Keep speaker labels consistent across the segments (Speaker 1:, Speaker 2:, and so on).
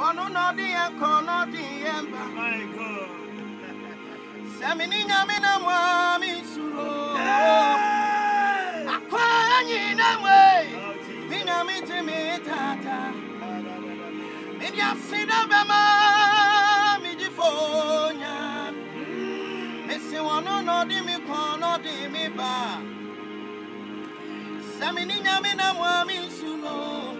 Speaker 1: wɔno na ɔde yɛn kɔ na ɔde yɛn ba
Speaker 2: My God.
Speaker 1: ne nyame na mensuro
Speaker 2: Hey!
Speaker 1: akwa nyina mu ei
Speaker 2: Jesus.
Speaker 1: me nyame gye me tata mede aseda bɛma megye fonya mese wɔno na ɔde me kɔ na ɔde me ba ne nyame na mo a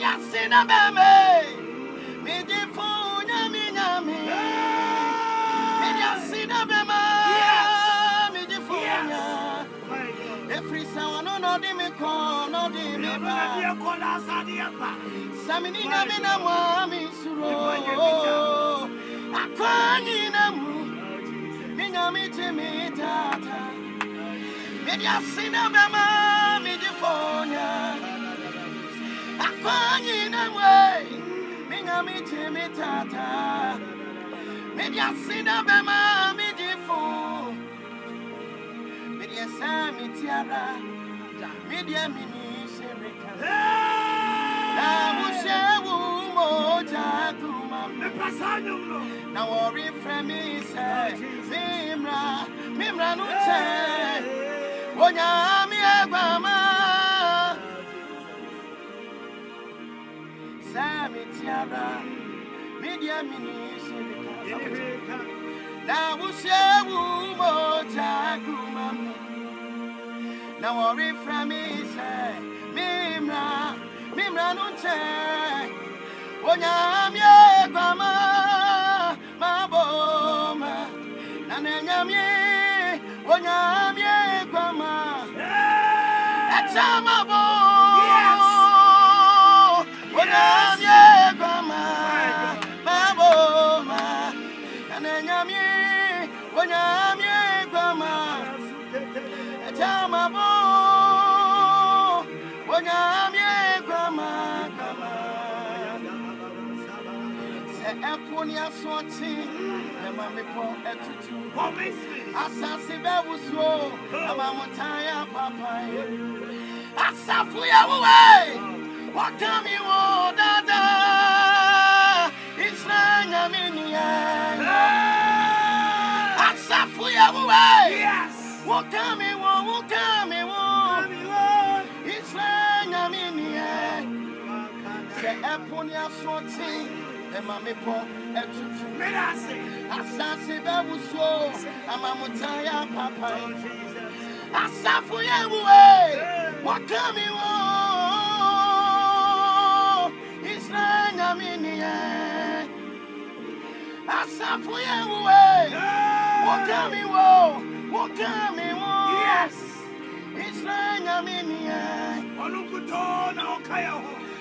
Speaker 1: gye me tata mede aseda bɛma megye fo mede aseda bɛma megye fo nyame
Speaker 2: Jesus.
Speaker 1: mede aseda bɛma megye fo nya mede aseda bɛma megye fo nyame nyame mede aseda bɛma megye fo nya
Speaker 2: My God.
Speaker 1: ɛfiri sɛ ɔno na ɔde me kɔ na ɔde me ba
Speaker 2: let me call us on the upper.
Speaker 1: sɛ me ne nyame na mo a mensuro akwa nyina mu
Speaker 2: Jesus.
Speaker 1: me nyame gye me tata mede aseda bɛma megye fo nya akwa nyina mu me nyame gye me bɛma megye fo mede ɛsɛ me tiara medeɛ meni hyɛreka na
Speaker 2: Hey!
Speaker 1: wohyɛ wo mogya kuma me tiara,
Speaker 2: Me pass on you, Lord.
Speaker 1: na wɔrefrɛ me sɛ memmra memmra no kyɛ medeɛ meni hyɛreka na wohyɛ wo mogya kuma me na wɔrefrɛ me sɛ memmra memmra no nkyɛn onyame aguama maboma na nanyame onyame aguama ɛkyɛ mabo
Speaker 2: Yes.
Speaker 1: Ne asoɔkye, ɛma mepɔ
Speaker 2: me.
Speaker 1: Asase bɛwosuo, ama mo tan apapae. Asafo Yawoe, wɔka mi wɔ daadaa. Israel nyame.
Speaker 2: Hey!
Speaker 1: Asafo Yawoe,
Speaker 2: Yes.
Speaker 1: wɔka mi wɔ, wɔka mi wɔ. Israel nyame nìyẹn sɛ ɛpo ne asoɔkye ɛma mepɔ ɛtutu
Speaker 2: Me that say.
Speaker 1: asase bɛwosuo ama mo tan yɛ
Speaker 2: Oh,
Speaker 1: apapae
Speaker 2: Jesus.
Speaker 1: asafo yɛ wue wɔka mi wɔ Israel nyame nìyẹn asafo yɛ wue wɔka mi wɔ wɔka mi wɔ
Speaker 2: Yes.
Speaker 1: Israel nyame nìyẹn
Speaker 2: Olukuto na okaya ho.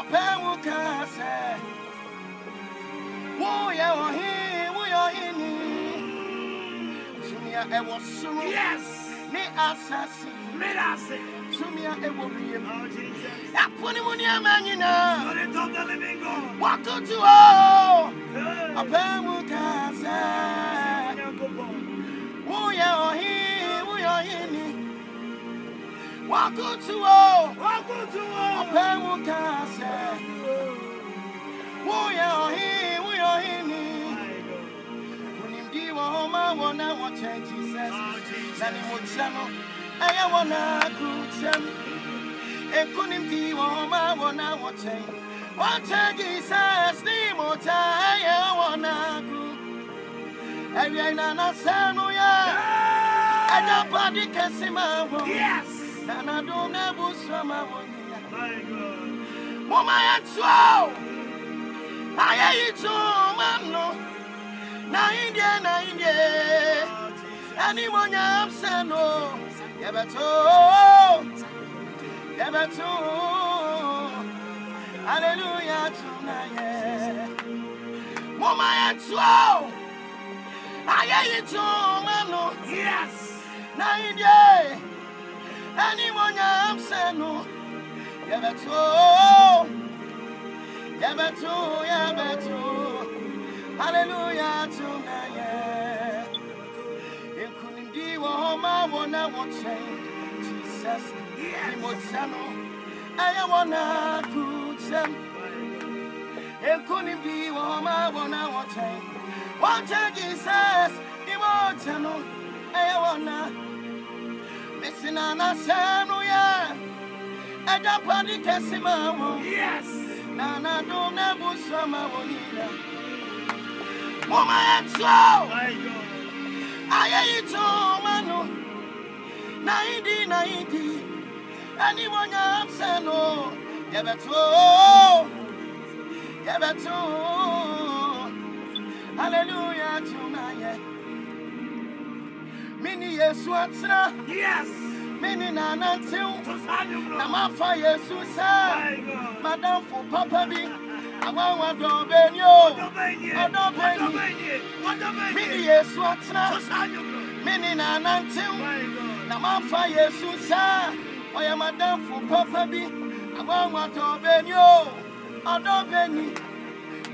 Speaker 1: ɔpɛ mu kaa sɛ, woyɛ ɔhe, woyɛ ɔhene. Tumi a ɛwɔ soro
Speaker 2: Yes.
Speaker 1: ne asase,
Speaker 2: Me that say.
Speaker 1: tumi a ɛwɔ wiem.
Speaker 2: Oh, Jesus.
Speaker 1: Ɛpo ne mu nyinaa,
Speaker 2: Spirit of the living God.
Speaker 1: wɔkoto o,
Speaker 2: Hey!
Speaker 1: ɔpɛ mu kaa sɛ, woyɛ ɔhe, woyɛ ɔhene. Wɔkoto o,
Speaker 2: Welcome to all.
Speaker 1: ɔpɛ mu kaa sɛ, woyɛ ɔhe, woyɛ ɔhene. Wonimdi wɔ hɔ ma wɔn a wɔkyɛn Jesus.
Speaker 2: Jesus.
Speaker 1: Na ne mogya no ɛyɛ wɔn akukyɛm. Nkonimdi wɔ hɔ ma wɔn a wɔkyɛn. Wache Jesus ni mochaya wanaku. Ewe na nasenu ya. Eja padi kesima wo.
Speaker 2: Yes.
Speaker 1: Na na do ne busama wo nyina.
Speaker 2: My God.
Speaker 1: Mama yetso. Aye yitu mano. Na indie na
Speaker 2: Jesus.
Speaker 1: Ani monya abseno. Yebeto. Yebeto. Hallelujah tonight. Mama yetso. Aye yitu mano.
Speaker 2: Yes.
Speaker 1: Na indie. Abseno. Yebeto. Yebeto. Yebeto. Hallelujah tonight. Nkunimdi wɔ hɔ ma wɔ na wɔkyɛn Jesus
Speaker 2: Yes.
Speaker 1: nimɔkyɛ no ɛyɛ wɔ na kukyɛm Nkunimdi wɔ hɔ ma wɔ na wɔkyɛn wɔkyɛn Jesus no ɛyɛ wɔ na mesina n'asɛ no yɛ ɛgyapade kɛse ma wɔ
Speaker 2: Yes.
Speaker 1: na n'abusua ma nyina moma yɛtoɔ
Speaker 2: My God.
Speaker 1: ayé yìí tún mẹ́nu náìdí náìdí ẹni wọ́n yà á sẹ́nu yẹ̀bẹ̀ tó yẹ̀bẹ̀ tó hallelujah tún náà yẹ. Mi ni Yesu atena,
Speaker 2: Yes.
Speaker 1: Mi ni nana ntew,
Speaker 2: To sign your
Speaker 1: na
Speaker 2: blood.
Speaker 1: ma fa Yesu sẹ́,
Speaker 2: My God.
Speaker 1: madamfo papa bi, àwọn àwọn àdọ̀ bẹ́ẹ̀ ni o.
Speaker 2: Odobenye.
Speaker 1: Odobenye.
Speaker 2: Odobenye.
Speaker 1: Mi ni
Speaker 2: Odobenye.
Speaker 1: Yesu atena,
Speaker 2: To sign your blood.
Speaker 1: mi ni nana ntew.
Speaker 2: My God.
Speaker 1: na mafa yesu nsa ɔyɛ madamfo papa bi agwanwatɔ ɔbɛni o ɔdɔ ɔbɛni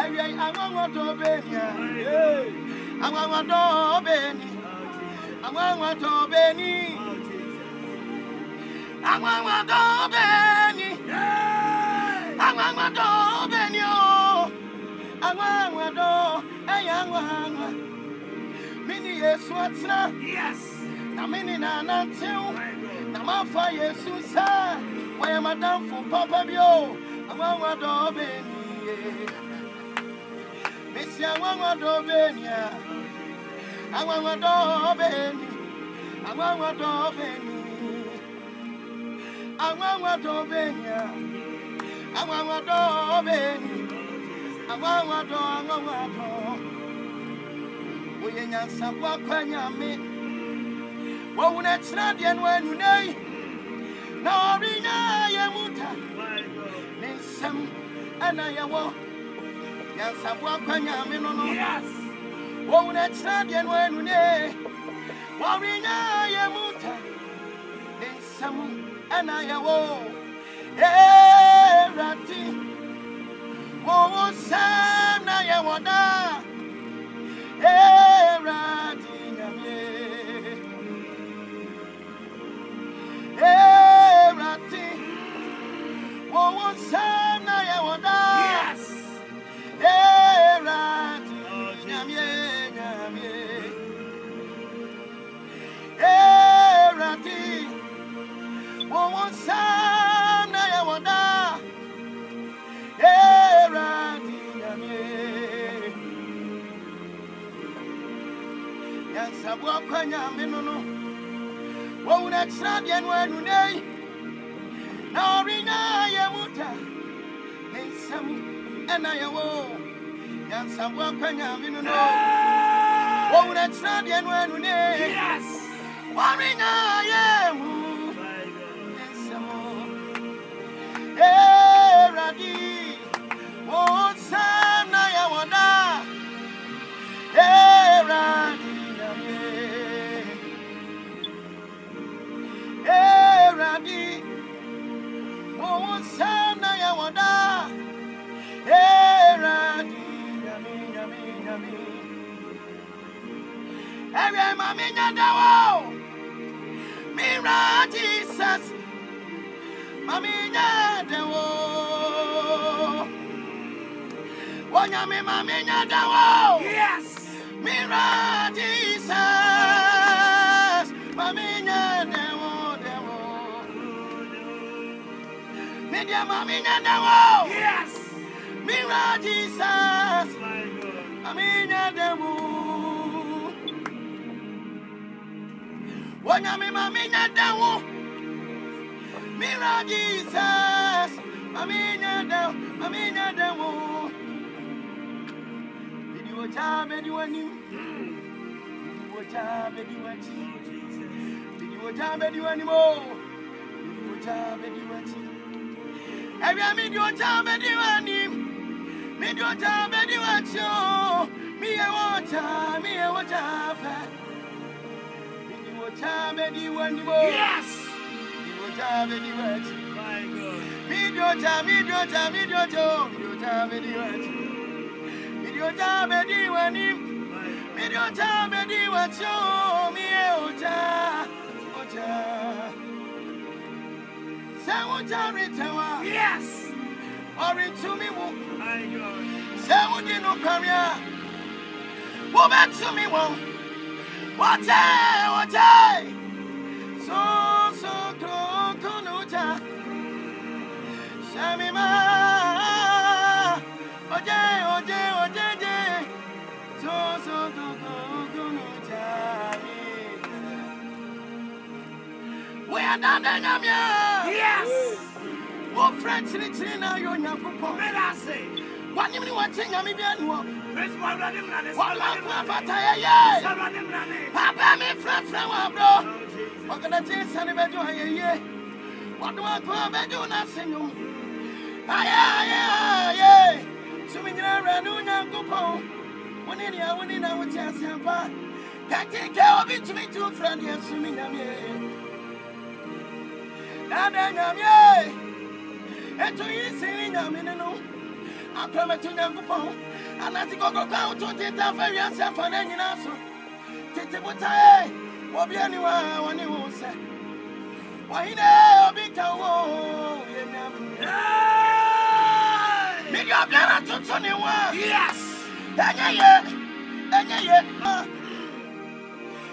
Speaker 1: ɛwia agwanwatɔ ɔbɛni a agwanwatɔ ɔbɛni agwanwatɔ ɔbɛni
Speaker 2: Oh, Jesus.
Speaker 1: Agwanwatɔ ɔbɛni
Speaker 2: Yeah.
Speaker 1: agwanwatɔ ɔbɛni o agwanwatɔ ɛyɛ agwanwa mini yesu atena
Speaker 2: Yes.
Speaker 1: na mini nanantew.
Speaker 2: My God.
Speaker 1: na mafa yesu sɛ wɔyɛ madamfo papa bi o awanwadɔ bɛni ye mesi awanwadɔ bɛni a awanwadɔ bɛni awanwadɔ bɛni awanwadɔ bɛni a awanwadɔ bɛni awanwadɔ awanwadɔ woyɛ nyansafo akwanyame wɔwuna kyerɛ deɛ no anu nei na ɔrenya yɛ mu ta
Speaker 2: My God.
Speaker 1: ne nsɛm ɛna yɛwɔ nyansafo no no
Speaker 2: Yes.
Speaker 1: wɔwuna kyerɛ deɛ no anu nei wɔrenya yɛ mu ta ne nsɛm ɛna yɛwɔ. Ewurade wɔwɔ nsɛm na yɛwɔ daa nyame no no. Wɔwuna kyerɛ deɛ no anu nei na ɔrenya yɛ mu da ne nsɛm ɛna yɛwɔ nyansaboa kwa nyame no no. Wɔwuna kyerɛ deɛ no anu
Speaker 2: Yes.
Speaker 1: wɔrenya yɛ mu
Speaker 2: My
Speaker 1: ne nsɛm Ewurade wo Ɛwia ma mi nya da wo Mira Jesus. Mami nya da wo Wonyame mami nya da wo
Speaker 2: Yes.
Speaker 1: Mira Jesus. Mami nya da wo da wo Media mami nya da wo
Speaker 2: Yes.
Speaker 1: Mira Jesus. Aminya demu. Wanyame maminya demu. Mira Jesus. Aminya demu. Aminya demu. Video jam anyone Video jam anyone Video jam anyone more. Video jam anyone Every video jam anyone me do ta be di wa cho mi e wo ta mi e wo ta fa mi di wo ta be di wa ni mo
Speaker 2: Yes.
Speaker 1: mi wo ta be di wa chi
Speaker 2: My God.
Speaker 1: mi do ta mi do ta mi do to mi do ta be di wa chi mi do ta be di wa ni
Speaker 2: My
Speaker 1: mi do ta be di wa cho mi e wo ta wo ta sa wo ta ri ta wa
Speaker 2: Yes.
Speaker 1: tu mi wo
Speaker 2: My God.
Speaker 1: sɛ wodi no wobɛtumi wɔn wɔgyae wɔgyae soso woyɛ dada nyame a
Speaker 2: Yes.
Speaker 1: wofrɛ kyirikyiri na yɛ onyankopɔn
Speaker 2: May I say?
Speaker 1: wanem ne wɔkye nyame bi ani wɔ
Speaker 2: Praise my Lord, I'm not a
Speaker 1: wɔlɔko
Speaker 2: son.
Speaker 1: afata yɛyɛ
Speaker 2: Somebody, I'm not a-
Speaker 1: papa me frɛfrɛ wɔ aborɔ
Speaker 2: Oh, Jesus.
Speaker 1: ɔkadakye sane bɛgye wo ayɛyie wɔde wɔko bɛgye wo no ase nwom ayɛ ayɛ ayɛ tumi nyina awura ne onyankopɔn wo ne nea wo ne na wote aseampa kakeke obi tumi ti wo frɛ ne asumi nyame dada nyame. Ɛto yi sini nyame ne no. Apɛmɛto nyankopɔn. Anate kɔkɔkɔ a woto teta fa wiase afa no nyinaa so. Tete botae obi ani wa wɔne wo sɛ wɔhene obi ka wo yɛ nyame
Speaker 2: Hey!
Speaker 1: mede obiara toto ne ho a
Speaker 2: Yes.
Speaker 1: ɛnyɛ ye ɛnyɛ ye. Ah.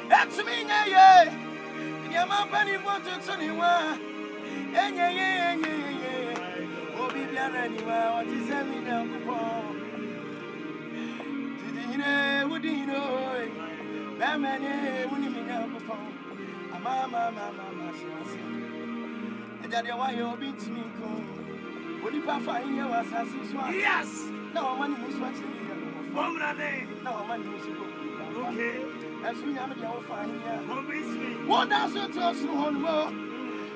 Speaker 1: ɛtumi nyɛ ye. Nneɛma mpanimfoɔ toto ne ho a ɛnyɛ ye ɛnyɛ ye ye obi biara ni wa ɔte sɛ me nyankopɔn tete hene wodi hene oe bɛmɛ ne wone me nyankopɔn amamamamama hyɛ ase agya deɛ woayɛ obi ntumi nko onipa fa nyɛ wɔ asase so a
Speaker 2: Yes.
Speaker 1: na ɔma ne mu so akyerɛ yɛ no
Speaker 2: From the name.
Speaker 1: na ɔma ne mu so kɔ
Speaker 2: Okay.
Speaker 1: ɛso nyame deɛ wofa ahenya
Speaker 2: Convince me.
Speaker 1: woda so te ɔsoro hɔ no mu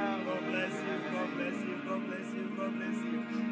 Speaker 1: àwọn.
Speaker 2: God bless you. God bless you. God bless you. God bless you.